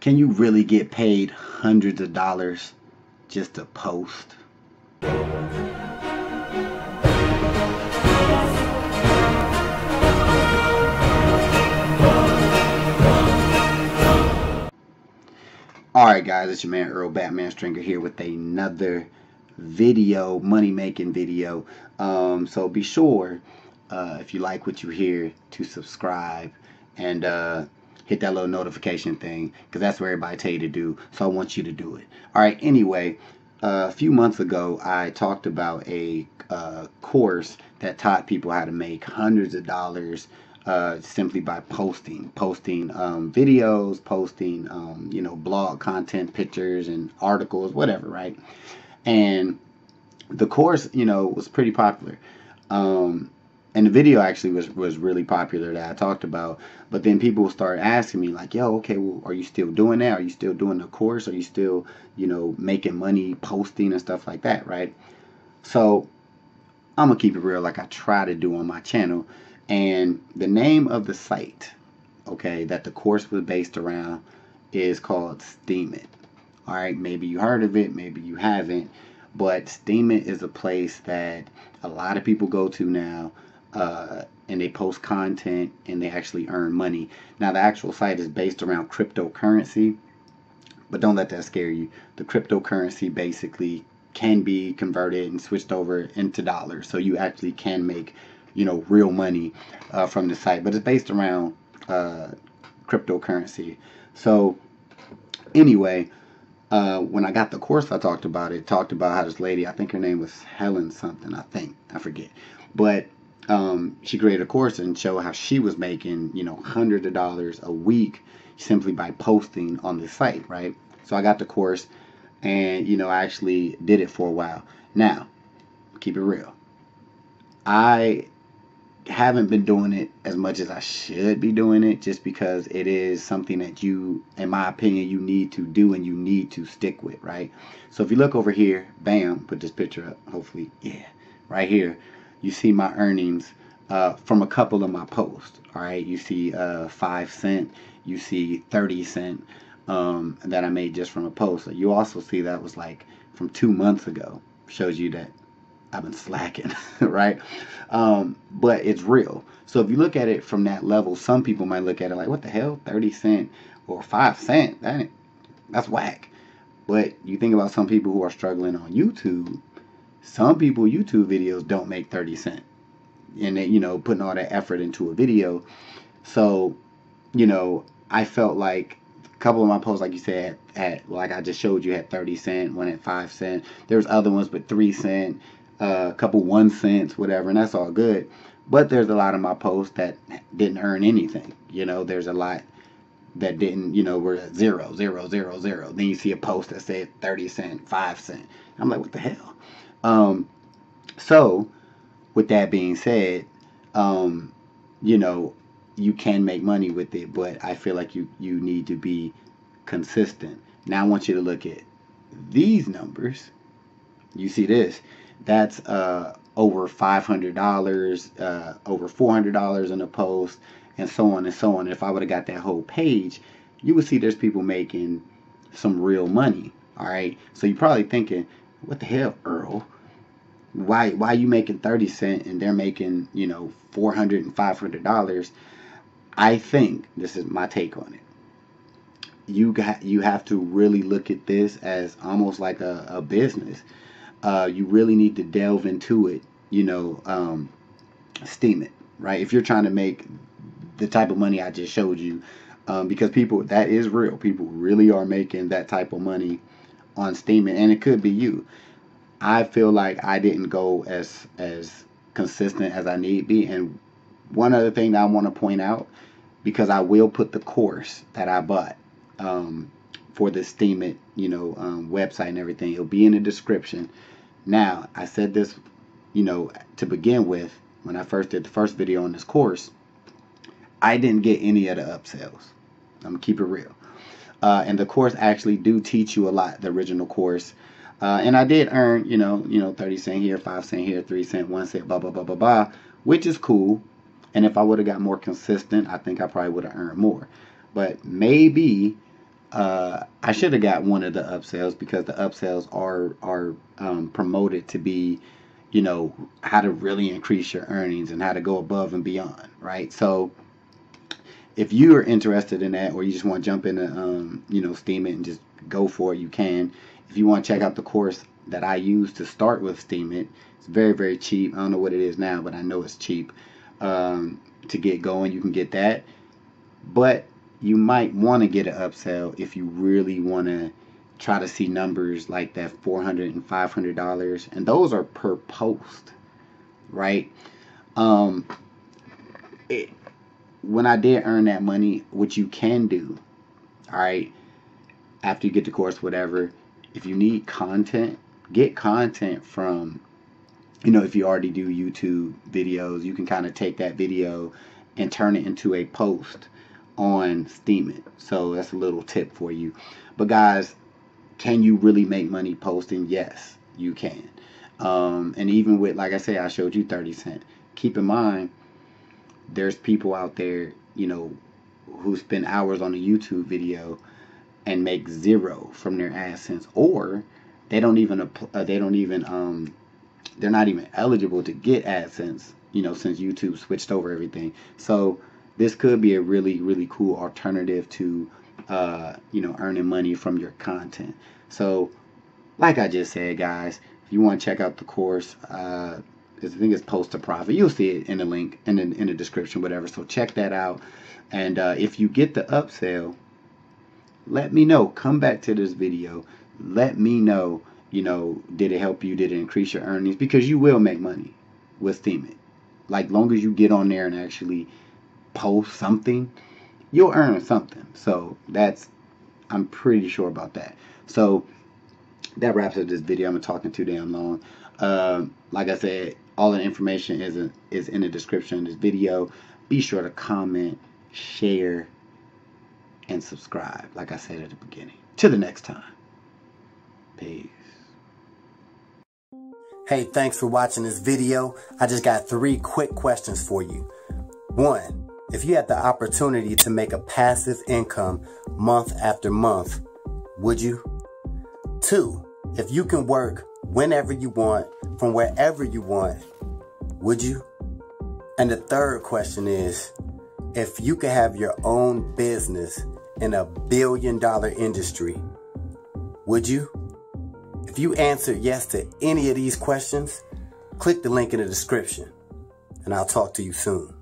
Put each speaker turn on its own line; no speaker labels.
Can you really get paid hundreds of dollars just to post? Alright guys, it's your man Earl Batman Stringer here with another video, money making video. Um, so be sure, uh, if you like what you hear, to subscribe and uh, hit that little notification thing because that's what everybody tell you to do. So I want you to do it. Alright, anyway, uh, a few months ago I talked about a uh, course that taught people how to make hundreds of dollars uh, simply by posting, posting um, videos, posting, um, you know, blog content, pictures, and articles, whatever, right? And the course, you know, was pretty popular. Um, and the video actually was was really popular that I talked about. But then people started asking me like, "Yo, okay, well, are you still doing that? Are you still doing the course? Are you still, you know, making money posting and stuff like that, right?" So I'm gonna keep it real, like I try to do on my channel. And the name of the site, okay, that the course was based around is called Steemit. All right, maybe you heard of it, maybe you haven't, but Steemit is a place that a lot of people go to now. Uh, and they post content and they actually earn money. Now, the actual site is based around cryptocurrency, but don't let that scare you. The cryptocurrency basically can be converted and switched over into dollars, so you actually can make you know, real money uh, from the site. But it's based around uh, cryptocurrency. So anyway, uh, when I got the course I talked about it, talked about how this lady, I think her name was Helen something, I think, I forget. But um, she created a course and showed how she was making, you know, hundreds of dollars a week simply by posting on the site, right? So I got the course and, you know, I actually did it for a while. Now, keep it real. I haven't been doing it as much as I should be doing it just because it is something that you, in my opinion, you need to do and you need to stick with, right? So if you look over here, bam, put this picture up, hopefully, yeah, right here, you see my earnings uh, from a couple of my posts, all right? You see uh, 5 cent, you see 30 cent um, that I made just from a post. You also see that was like from two months ago. Shows you that I've been slacking, right? Um, but it's real. So if you look at it from that level, some people might look at it like, what the hell, 30 cent or 5 cent? That that's whack. But you think about some people who are struggling on YouTube, some people YouTube videos don't make 30 cent. And they, you know, putting all that effort into a video. So, you know, I felt like a couple of my posts, like you said, at like I just showed you had 30 cent, one at 5 cent. There's other ones but 3 cent uh, a couple one cents, whatever, and that's all good. But there's a lot of my posts that didn't earn anything. You know, there's a lot that didn't, you know, were zero, zero, zero, zero. Then you see a post that said 30 cent, 5 cent. I'm like, what the hell? Um, so, with that being said, um, you know, you can make money with it, but I feel like you, you need to be consistent. Now I want you to look at these numbers. You see this that's uh, over $500, uh, over $400 in a post, and so on and so on. If I would have got that whole page, you would see there's people making some real money. All right. So you're probably thinking, what the hell, Earl? Why why you making 30 cent and they're making, you know, 400 and 500 dollars? I think this is my take on it. You got you have to really look at this as almost like a, a business uh, you really need to delve into it, you know, um, Steemit, right? If you're trying to make the type of money I just showed you, um, because people, that is real. People really are making that type of money on Steemit, and it could be you. I feel like I didn't go as as consistent as I need be, and one other thing that I want to point out, because I will put the course that I bought um, for the Steemit, you know, um, website and everything. It'll be in the description. Now, I said this, you know, to begin with, when I first did the first video on this course, I didn't get any of the upsells. I'm gonna keep it real. Uh, and the course actually do teach you a lot, the original course. Uh, and I did earn, you know, you know, 30 cent here, 5 cent here, 3 cent, 1 cent, blah, blah, blah, blah, blah, which is cool. And if I would have got more consistent, I think I probably would have earned more. But maybe uh, I should have got one of the upsells because the upsells are are um, promoted to be, you know, how to really increase your earnings and how to go above and beyond, right? So if you are interested in that or you just want to jump into, um, you know, Steemit and just go for it, you can. If you want to check out the course that I use to start with Steemit, it's very, very cheap. I don't know what it is now, but I know it's cheap. Um, to get going, you can get that. But you might want to get an upsell if you really want to try to see numbers like that 400 and 500 dollars and those are per post right um it, when i did earn that money what you can do all right after you get the course whatever if you need content get content from you know if you already do youtube videos you can kind of take that video and turn it into a post on Steemit. So that's a little tip for you. But guys, can you really make money posting? Yes, you can. Um, and even with, like I say, I showed you 30 cent. Keep in mind, there's people out there, you know, who spend hours on a YouTube video and make zero from their AdSense, or they don't even uh, they don't even um they're not even eligible to get AdSense. You know, since YouTube switched over everything. So this could be a really really cool alternative to uh, you know earning money from your content so like i just said guys if you want to check out the course uh, i think it's post to profit you'll see it in the link in the, in the description whatever so check that out and uh, if you get the upsell let me know come back to this video let me know you know did it help you did it increase your earnings because you will make money with Steemit like long as you get on there and actually post something, you'll earn something. So that's, I'm pretty sure about that. So that wraps up this video. I'm talking too damn long. Uh, like I said, all the information is, a, is in the description of this video. Be sure to comment, share, and subscribe, like I said at the beginning. Till the next time. Peace. Hey, thanks for watching this video. I just got three quick questions for you. One, if you had the opportunity to make a passive income month after month, would you? Two, if you can work whenever you want, from wherever you want, would you? And the third question is, if you could have your own business in a billion dollar industry, would you? If you answered yes to any of these questions, click the link in the description and I'll talk to you soon.